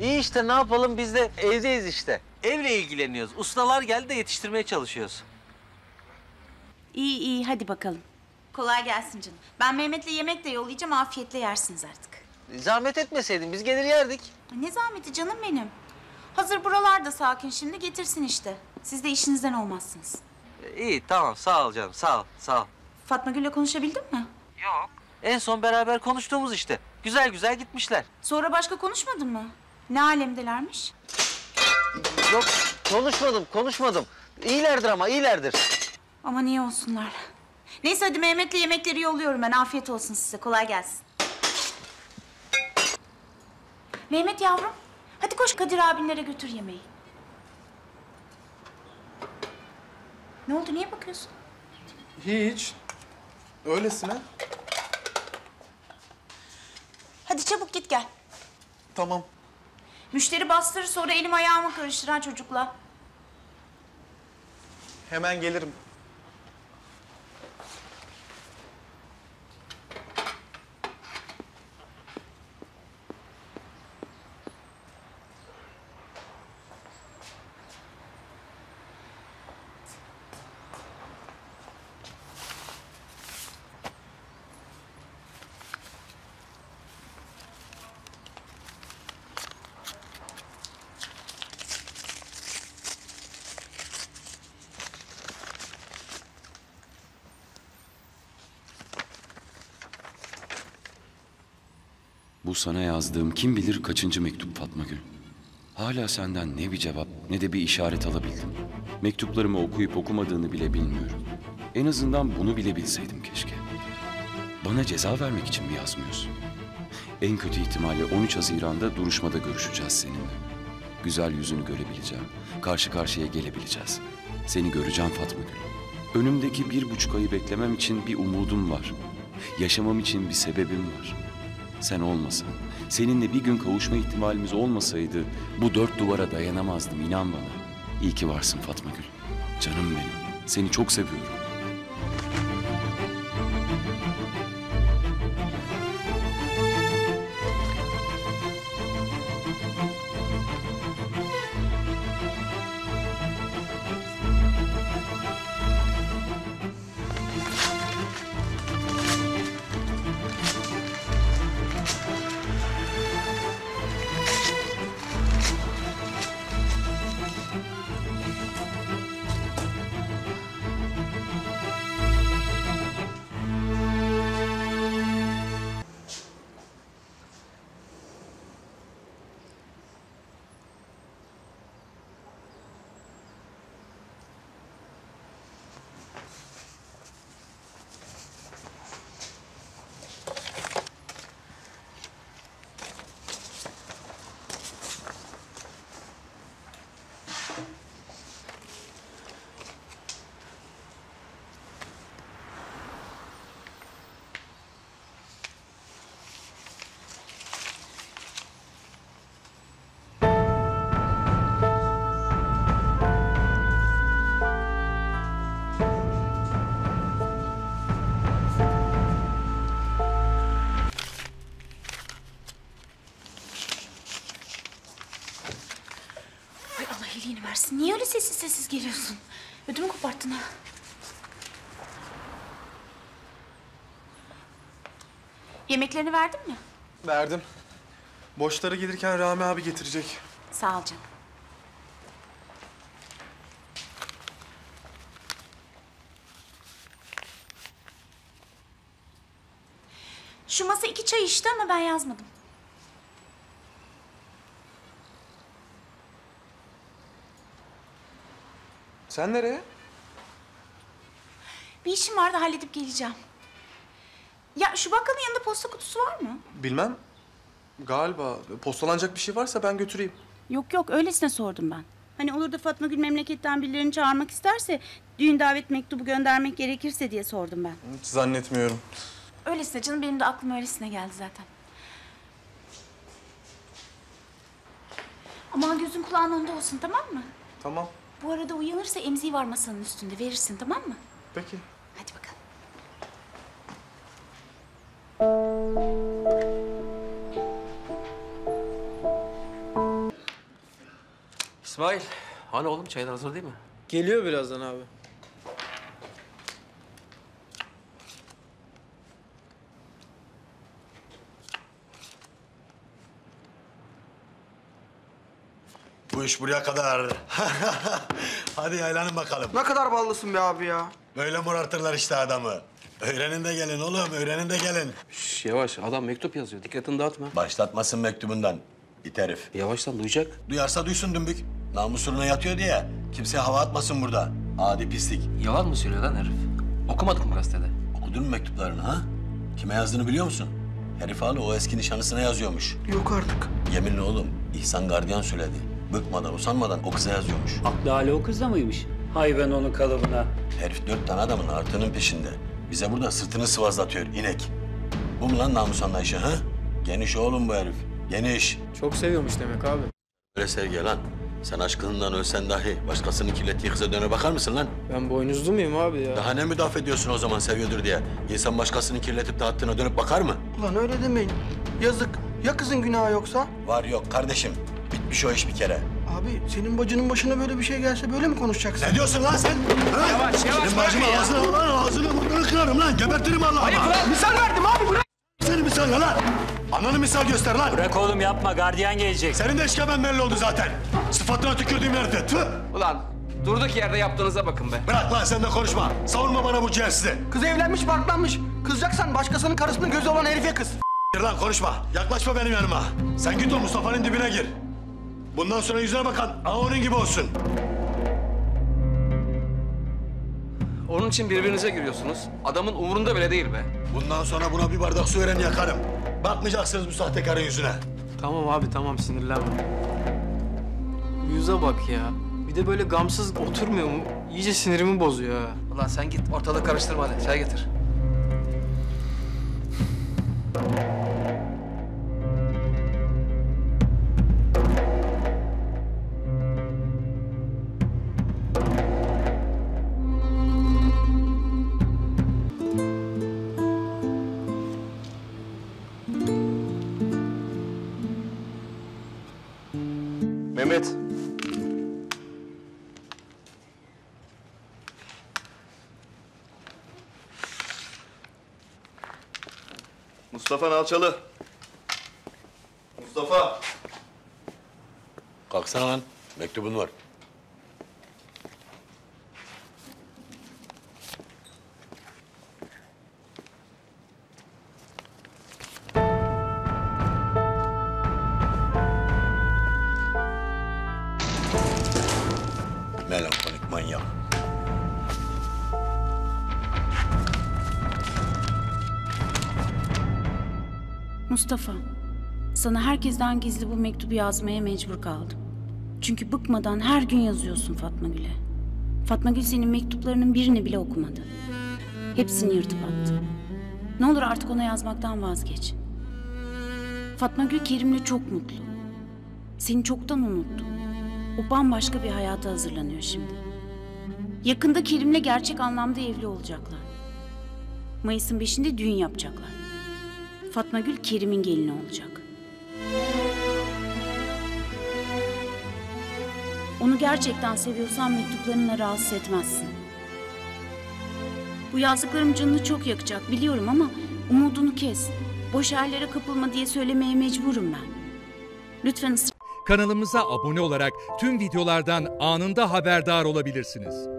İyi işte ne yapalım biz de evdeyiz işte. Evle ilgileniyoruz. Ustalar geldi de yetiştirmeye çalışıyoruz. İyi iyi hadi bakalım. Kolay gelsin canım. Ben Mehmet'le yemek de yollayacağım afiyetle yersiniz artık. Zahmet etmeseydin biz gelir yerdik. Ne zahmeti canım benim. Hazır buralar da sakin şimdi getirsin işte. Siz de işinizden olmazsınız. İyi tamam sağ ol canım sağ ol sağ ol. Fatma Gül'le konuşabildin mi? Yok. En son beraber konuştuğumuz işte. Güzel güzel gitmişler. Sonra başka konuşmadın mı? Ne alemdelermiş? Yok konuşmadım konuşmadım. İyilerdir ama iyilerdir. Ama niye olsunlar? Neyse hadi Mehmet'le yemekleri yolluyorum ben. Afiyet olsun size. Kolay gelsin. Mehmet yavrum. Hadi koş Kadir abinlere götür yemeği. Ne oldu? Niye bakıyorsun? Hiç. Öylesine. Hadi çabuk git gel. Tamam. Müşteri bastırır sonra elim ayağımı karıştır ha çocukla. Hemen gelirim. Sana yazdığım kim bilir kaçıncı mektup Fatma Gül. Hala senden ne bir cevap ne de bir işaret alabildim. Mektuplarımı okuyup okumadığını bile bilmiyorum. En azından bunu bile bilseydim keşke. Bana ceza vermek için mi yazmıyorsun? En kötü ihtimalle 13 Haziran'da duruşmada görüşeceğiz seninle. Güzel yüzünü görebileceğim. Karşı karşıya gelebileceğiz. Seni göreceğim Fatma Gül. Önümdeki bir buçuk ayı beklemem için bir umudum var. Yaşamam için bir sebebim var. Sen olmasan, seninle bir gün kavuşma ihtimalimiz olmasaydı bu dört duvara dayanamazdım inan bana. İyi ki varsın Fatma Gül. Canım benim. Seni çok seviyorum. İyiliğini versin. Niye öyle sessiz sessiz geliyorsun? Ödümü koparttın ha. Yemeklerini verdin mi? Verdim. Boşlara gelirken Rami abi getirecek. Sağ ol canım. Şu masa iki çay içti ama ben yazmadım. Sen nereye? Bir işim vardı halledip geleceğim. Ya şu bakkalın yanında posta kutusu var mı? Bilmem. Galiba. Postalanacak bir şey varsa ben götüreyim. Yok yok öylesine sordum ben. Hani olur da Fatma Gül memleketten birilerini çağırmak isterse düğün davet mektubu göndermek gerekirse diye sordum ben. Hiç zannetmiyorum. Öylesine canım benim de aklım öylesine geldi zaten. Aman gözün kulağın onda olsun tamam mı? Tamam. Bu arada uyanırsa emziği var masanın üstünde. Verirsin tamam mı? Peki. Hadi bakalım. İsmail, hani oğlum çayın hazır değil mi? Geliyor birazdan abi. Bu iş buraya kadar. Hadi yaylanın bakalım. Ne kadar ballısın be abi ya. Böyle morartırlar işte adamı. Öğrenin de gelin oğlum, öğrenin de gelin. Şş, yavaş, adam mektup yazıyor. Dikkatini dağıtma. Başlatmasın mektubundan. İt herif. Yavaştan duyacak. Duyarsa duysun dümbük. Namusuruna yatıyor diye. Kimseye hava atmasın burada. Adi pislik. Yalan mı söylüyor lan herif? Okumadık mı gazetede? Okudun mu mektuplarını ha? Kime yazdığını biliyor musun? Herif hala o eski nişanlısına yazıyormuş. Yok artık. Yeminle oğlum, İhsan Gardiyan söyledi. Bıkmadan, usanmadan o kıza yazıyormuş. Aklı hali o kızda mıymış? Hay ben onun kalıbına. Herif dört tane adamın artığının peşinde. Bize burada sırtını sıvazlatıyor inek. Bu mu lan namus anlayışı ha? Geniş oğlum bu herif. Geniş. Çok seviyormuş demek abi. Öyle sevgi lan. Sen aşkından ölsen dahi başkasının kirlettiği kıza döne bakar mısın lan? Ben boynuzlu muyum abi ya? Daha ne müdafaa ediyorsun o zaman seviyordur diye? İnsan başkasının kirletip dağıttığına dönüp bakar mı? Ulan öyle demeyin. Yazık. Ya kızın günahı yoksa? Var yok kardeşim. Bitmiş o iş bir kere. Abi senin bacının başına böyle bir şey gelse böyle mi konuşacaksın? Ne diyorsun lan sen? Ha? Yavaş, yavaş, Senin bacımın bırak ya. ağzını lan ağzını burnunu kırarım lan. Gebertirim Allah'ım. Hayır Fırat misal verdim abi bırak. Seni misal lan. Ananı misal göster lan. Bırak oğlum yapma gardiyan gelecek. Senin de işkemen belli oldu zaten. Sıfatına tükürdüğüm yerde. Tüh. Ulan durduk yerde yaptığınıza bakın be. Bırak lan sen de konuşma. Savunma bana bu ciğersizi. Kız evlenmiş barklanmış. Kızacaksan başkasının karısının gözü olan herife kız. Lan konuşma. Yaklaşma benim yanıma. Sen git o Mustafa'nın dibine gir. Bundan sonra yüzüne bakan onun gibi olsun. Onun için birbirinize giriyorsunuz. Adamın umurunda bile değil be. Bundan sonra buna bir bardak su veren yakarım. Bakmayacaksınız bu sahtekarın yüzüne. Tamam abi tamam sinirlenme. Yüze bak ya. Bir de böyle gamsız oturmuyor mu? İyice sinirimi bozuyor ha. Ulan sen git ortalığı karıştırma hadi. Çay getir. Mustafa Nalçalı. Mustafa. Kalksana lan. Mektubun var. Mustafa, sana herkesten gizli bu mektubu yazmaya mecbur kaldım. Çünkü bıkmadan her gün yazıyorsun Fatma Gül'e. Fatma Gül senin mektuplarının birini bile okumadı. Hepsini yırtıp attı. Ne olur artık ona yazmaktan vazgeç. Fatma Gül Kerim'le çok mutlu. Seni çoktan unuttu. O bambaşka bir hayata hazırlanıyor şimdi. Yakında Kerim'le gerçek anlamda evli olacaklar. Mayıs'ın beşinde düğün yapacaklar. Fatma Gül Kerim'in gelini olacak. Onu gerçekten seviyorsan mektuplarınla rahatsız etmezsin. Bu yazdıklarım canını çok yakacak biliyorum ama umudunu kes. Boş yerlere kapılma diye söylemeye mecburum ben. Lütfen ısrar Kanalımıza abone olarak tüm videolardan anında haberdar olabilirsiniz.